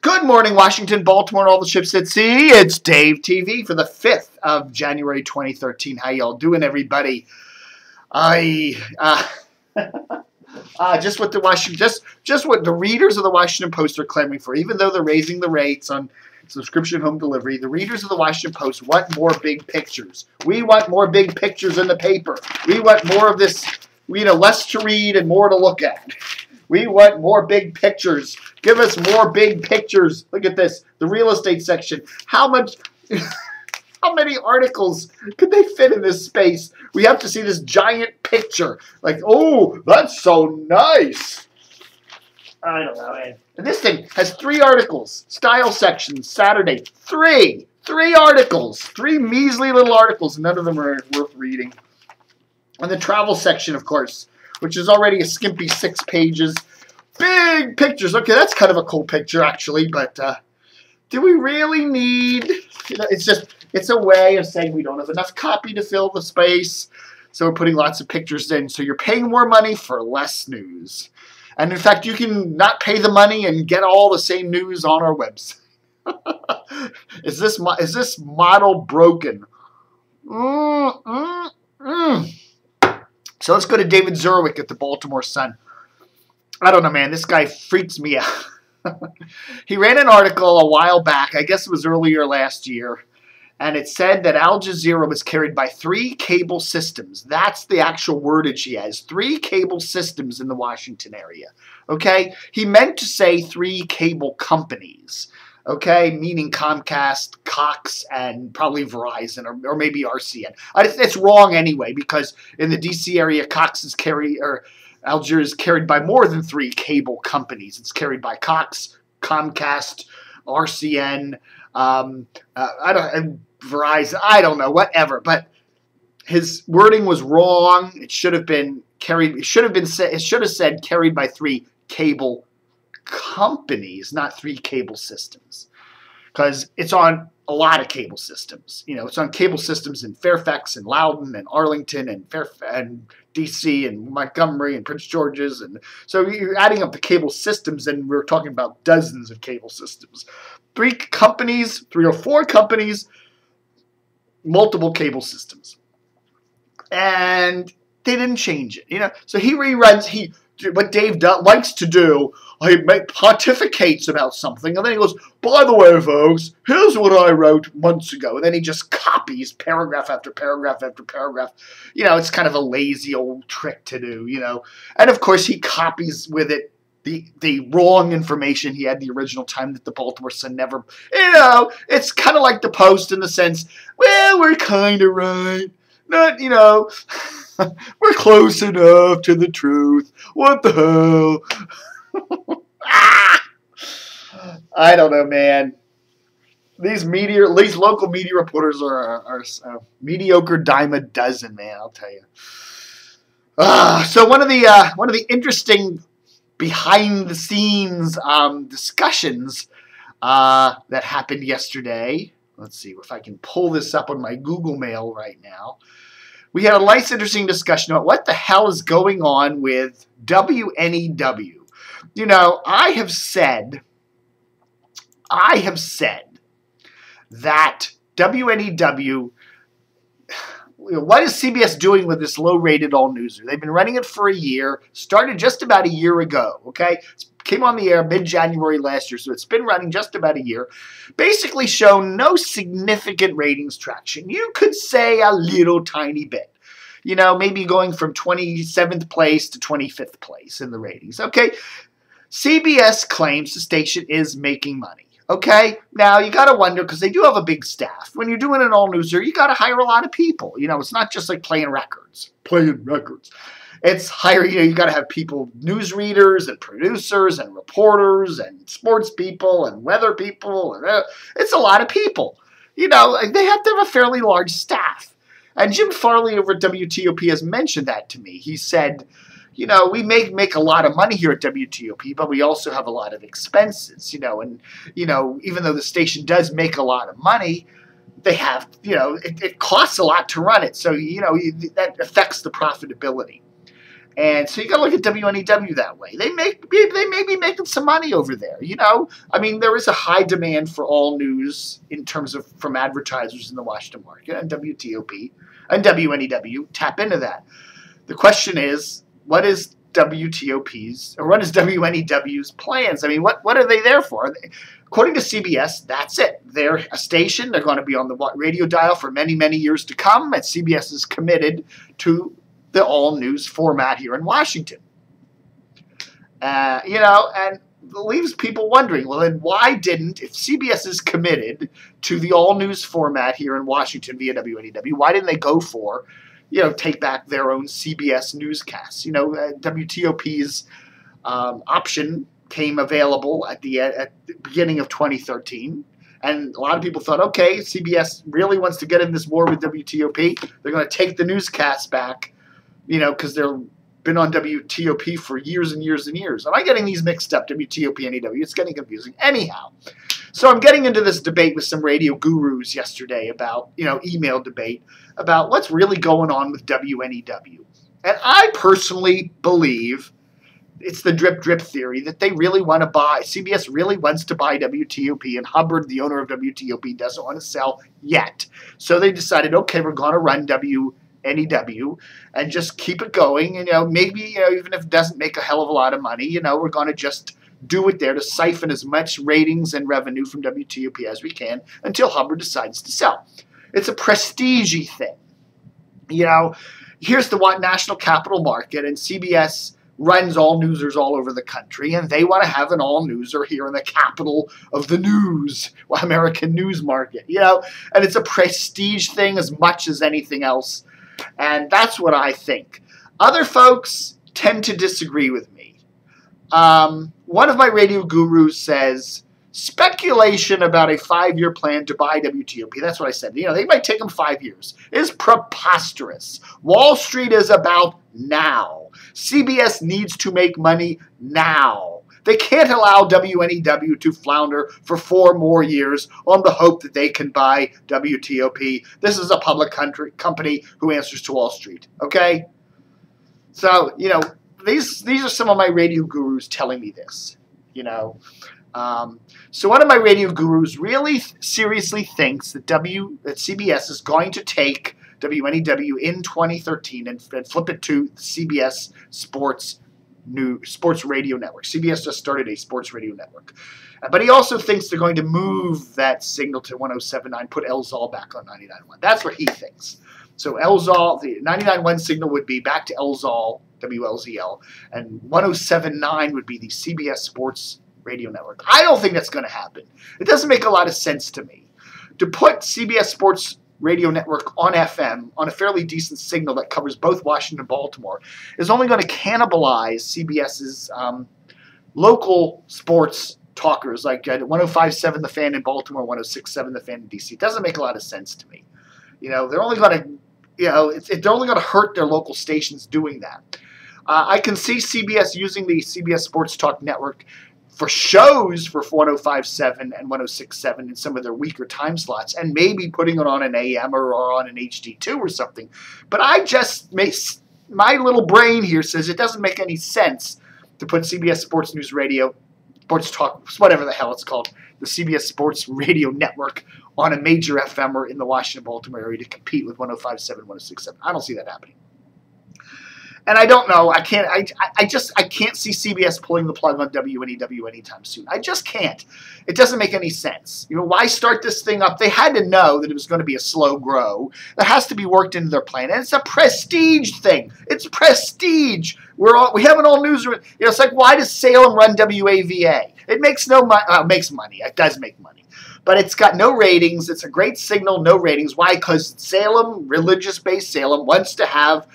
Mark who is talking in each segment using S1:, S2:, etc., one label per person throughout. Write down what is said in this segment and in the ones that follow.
S1: Good morning, Washington, Baltimore, and all the ships at sea. It's Dave TV for the 5th of January 2013. How y'all doing, everybody? I uh, uh, just what the Washington just just what the readers of the Washington Post are clamoring for. Even though they're raising the rates on subscription home delivery, the readers of the Washington Post want more big pictures. We want more big pictures in the paper. We want more of this, you know, less to read and more to look at. We want more big pictures. Give us more big pictures. Look at this, the real estate section. How much, how many articles could they fit in this space? We have to see this giant picture. Like, oh, that's so nice. I don't know, man. And this thing has three articles. Style section, Saturday. Three. Three articles. Three measly little articles. None of them are worth reading. And the travel section, of course which is already a skimpy six pages. Big pictures. Okay, that's kind of a cool picture, actually, but uh, do we really need... You know, it's just, it's a way of saying we don't have enough copy to fill the space, so we're putting lots of pictures in. So you're paying more money for less news. And in fact, you can not pay the money and get all the same news on our website. is this is this model broken? Mm, mm, mm. So let's go to David Zurawik at the Baltimore Sun. I don't know, man. This guy freaks me out. he ran an article a while back, I guess it was earlier last year, and it said that Al Jazeera was carried by three cable systems. That's the actual wordage he has. Three cable systems in the Washington area. Okay? He meant to say three cable companies okay, meaning Comcast, Cox, and probably Verizon or, or maybe RCN. It's wrong anyway because in the DC area, Cox is carried or Al Jazeera is carried by more than three cable companies. It's carried by Cox, Comcast, RCN, um, uh, I don't, Verizon. I don't know, whatever. But his wording was wrong. It should have been carried. It should have been said. It should have said carried by three cable companies, not three cable systems. Because it's on a lot of cable systems. You know, it's on cable systems in Fairfax and Loudoun and Arlington and Fairf- and DC and Montgomery and Prince George's. And so you're adding up the cable systems, and we're talking about dozens of cable systems. Three companies, three or four companies, multiple cable systems. And they didn't change it, you know. So he reruns, he what Dave likes to do, he pontificates about something, and then he goes, by the way, folks, here's what I wrote months ago. And then he just copies paragraph after paragraph after paragraph. You know, it's kind of a lazy old trick to do, you know. And of course, he copies with it the the wrong information he had the original time that the Baltimore Sun never, you know, it's kind of like the Post in the sense, well, we're kind of right. Not, you know. We're close enough to the truth. What the hell? I don't know, man. These media, these local media reporters are, are, mediocre dime a dozen, man. I'll tell you. Uh, so one of the uh, one of the interesting behind the scenes um, discussions uh, that happened yesterday. Let's see if I can pull this up on my Google Mail right now we had a nice, interesting discussion about what the hell is going on with WNEW. You know, I have said, I have said that WNEW what is CBS doing with this low-rated all-newser? They've been running it for a year, started just about a year ago, okay? It came on the air mid-January last year, so it's been running just about a year. Basically shown no significant ratings traction. You could say a little tiny bit. You know, maybe going from 27th place to 25th place in the ratings, okay? CBS claims the station is making money. Okay, now you got to wonder because they do have a big staff. When you're doing an all newser, you got to hire a lot of people. You know, it's not just like playing records, playing records. It's hiring. You know, you got to have people, news readers and producers and reporters and sports people and weather people. And, uh, it's a lot of people. You know, they have to have a fairly large staff. And Jim Farley over at WTOP has mentioned that to me. He said you know, we make make a lot of money here at WTOP, but we also have a lot of expenses, you know, and you know, even though the station does make a lot of money, they have, you know, it, it costs a lot to run it, so you know that affects the profitability. And so you got to look at WNEW that way. They make they may be making some money over there. You know, I mean, there is a high demand for all news in terms of from advertisers in the Washington market, and WTOP and WNEW tap into that. The question is, what is WTOP's or what is WNEW's plans? I mean, what what are they there for? According to CBS, that's it. They're a station. They're going to be on the radio dial for many, many years to come. And CBS is committed to the all news format here in Washington. Uh, you know, and leaves people wondering well, then why didn't, if CBS is committed to the all news format here in Washington via WNEW, why didn't they go for, you know, take back their own CBS newscasts? You know, uh, WTOP's um, option came available at the, at the beginning of 2013. And a lot of people thought, okay, CBS really wants to get in this war with WTOP. They're going to take the newscasts back you know, because they're been on WTOP for years and years and years. Am I getting these mixed up, WTOP and EW? It's getting confusing. Anyhow, so I'm getting into this debate with some radio gurus yesterday about, you know, email debate about what's really going on with WNEW. And I personally believe it's the drip drip theory that they really want to buy, CBS really wants to buy WTOP, and Hubbard, the owner of WTOP, doesn't want to sell yet. So they decided, okay, we're going to run W. NEW and just keep it going. And, you know, maybe, you know, even if it doesn't make a hell of a lot of money, you know, we're going to just do it there to siphon as much ratings and revenue from WTOP as we can until Hubbard decides to sell. It's a prestige thing. You know, here's the national capital market, and CBS runs all newsers all over the country, and they want to have an all newser here in the capital of the news, American news market, you know, and it's a prestige thing as much as anything else and that's what I think. Other folks tend to disagree with me. Um, one of my radio gurus says speculation about a five year plan to buy WTOP, that's what I said, you know, they might take them five years, is preposterous. Wall Street is about now. CBS needs to make money now. They can't allow WNEW to flounder for four more years on the hope that they can buy WTOP. This is a public country, company who answers to Wall Street. Okay? So, you know, these these are some of my radio gurus telling me this. You know, um, so one of my radio gurus really seriously thinks that W that CBS is going to take WNEW in 2013 and, and flip it to CBS Sports new sports radio network. CBS just started a sports radio network. Uh, but he also thinks they're going to move that signal to 1079, put El Zol back on 99.1. That's what he thinks. So El Zol, the 99.1 signal would be back to El Zol, WLZL, and 1079 would be the CBS Sports Radio Network. I don't think that's going to happen. It doesn't make a lot of sense to me. To put CBS Sports radio network on FM on a fairly decent signal that covers both Washington and Baltimore is only going to cannibalize CBS's um, local sports talkers like uh, 1057 The Fan in Baltimore, 1067 The Fan in DC. It doesn't make a lot of sense to me. You know, they're only going to, you know, it's, it, they're only going to hurt their local stations doing that. Uh, I can see CBS using the CBS Sports Talk Network for shows for 1057 and 1067 in some of their weaker time slots and maybe putting it on an AM or, or on an HD2 or something. But I just my little brain here says it doesn't make any sense to put CBS Sports News Radio, Sports Talk, whatever the hell it's called, the CBS Sports Radio Network on a major FM or in the Washington Baltimore area to compete with 1057, 1067. I don't see that happening. And I don't know. I can't. I, I just I can't see CBS pulling the plug on WNEW anytime soon. I just can't. It doesn't make any sense. You know, why start this thing up? They had to know that it was going to be a slow grow. That has to be worked into their plan, and it's a prestige thing. It's prestige. We're all we have an all newsroom. You know, it's like why does Salem run WAVA? It makes no money. Uh, makes money. It does make money but it's got no ratings. It's a great signal, no ratings. Why? Because Salem, religious based Salem, wants to have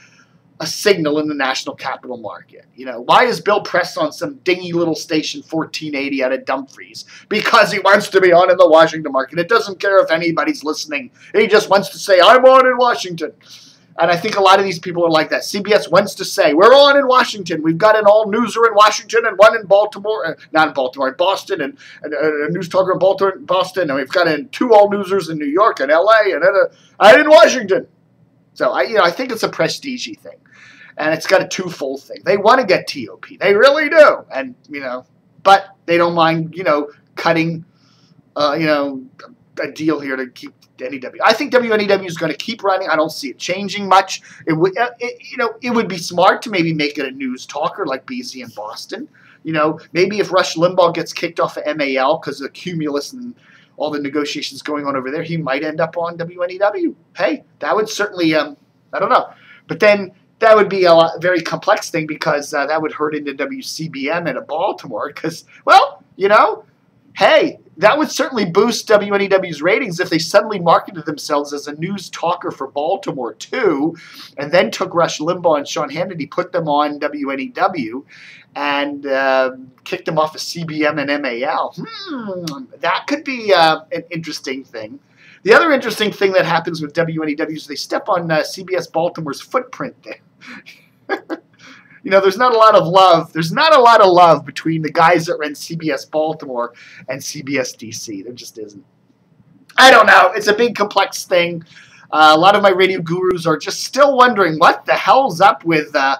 S1: a signal in the national capital market. You know, why is Bill Press on some dingy little station 1480 out of Dumfries? Because he wants to be on in the Washington market. It doesn't care if anybody's listening. He just wants to say, I'm on in Washington. And I think a lot of these people are like that. CBS wants to say, we're on in Washington. We've got an all newser in Washington and one in Baltimore, uh, not in Baltimore, in Boston, and, and uh, a news talker in Baltimore, Boston. And we've got in two all newsers in New York and LA and, uh, and in Washington. So I, you know, I think it's a prestige thing. and it's got a twofold thing. They want to get TOP, they really do, and you know, but they don't mind, you know, cutting, uh, you know, a deal here to keep NEW. I think WNEW is going to keep running. I don't see it changing much. It would, uh, you know, it would be smart to maybe make it a news talker like BZ in Boston. You know, maybe if Rush Limbaugh gets kicked off of MAL because of the cumulus and all the negotiations going on over there, he might end up on WNEW. Hey, that would certainly, um, I don't know. But then that would be a lot, very complex thing because uh, that would hurt into WCBM and Baltimore because, well, you know, hey, that would certainly boost WNEW's ratings if they suddenly marketed themselves as a news talker for Baltimore too, and then took Rush Limbaugh and Sean Hannity, put them on WNEW, and uh, kicked them off of CBM and MAL. Hmm, that could be uh, an interesting thing. The other interesting thing that happens with WNEW is they step on uh, CBS Baltimore's footprint there. you know, there's not a lot of love. There's not a lot of love between the guys that run CBS Baltimore and CBS DC. There just isn't. I don't know. It's a big, complex thing. Uh, a lot of my radio gurus are just still wondering what the hell's up with uh,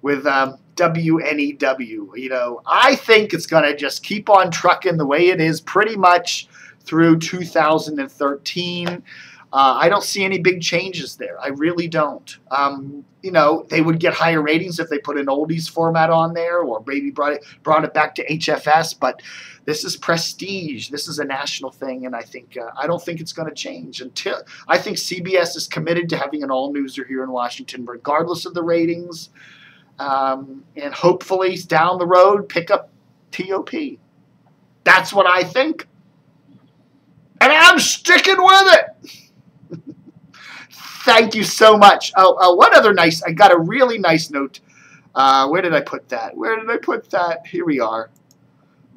S1: with um, WNEW. You know, I think it's going to just keep on trucking the way it is, pretty much through 2013. Uh, I don't see any big changes there. I really don't. Um, you know, they would get higher ratings if they put an oldies format on there or maybe brought it brought it back to HFS. But this is prestige. This is a national thing, and I think uh, I don't think it's going to change until I think CBS is committed to having an all newser here in Washington, regardless of the ratings, um, and hopefully down the road pick up TOP. That's what I think, and I'm sticking with it thank you so much. Oh, oh, one other nice, I got a really nice note. Uh, where did I put that? Where did I put that? Here we are.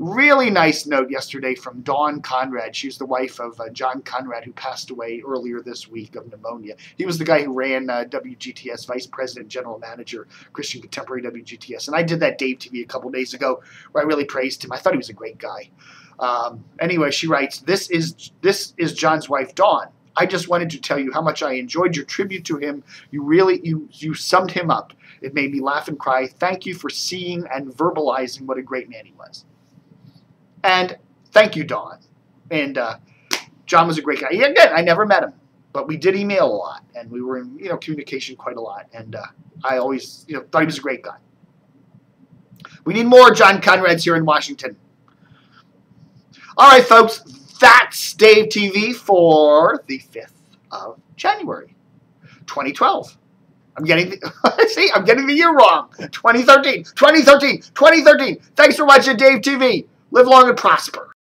S1: Really nice note yesterday from Dawn Konrad. She's the wife of uh, John Konrad, who passed away earlier this week of pneumonia. He was the guy who ran uh, WGTS, Vice President, General Manager, Christian Contemporary WGTS. And I did that Dave TV a couple days ago where I really praised him. I thought he was a great guy. Um, anyway, she writes, "This is this is John's wife, Dawn. I just wanted to tell you how much I enjoyed your tribute to him. You really you you summed him up. It made me laugh and cry. Thank you for seeing and verbalizing what a great man he was. And thank you, Dawn. And uh, John was a great guy. Again, I never met him, but we did email a lot, and we were in you know communication quite a lot. And uh, I always you know thought he was a great guy. We need more John Konrads here in Washington. All right, folks that's Dave TV for the 5th of January, 2012. I'm getting the, see, I'm getting the year wrong. 2013, 2013, 2013. Thanks for watching Dave TV. Live long and prosper.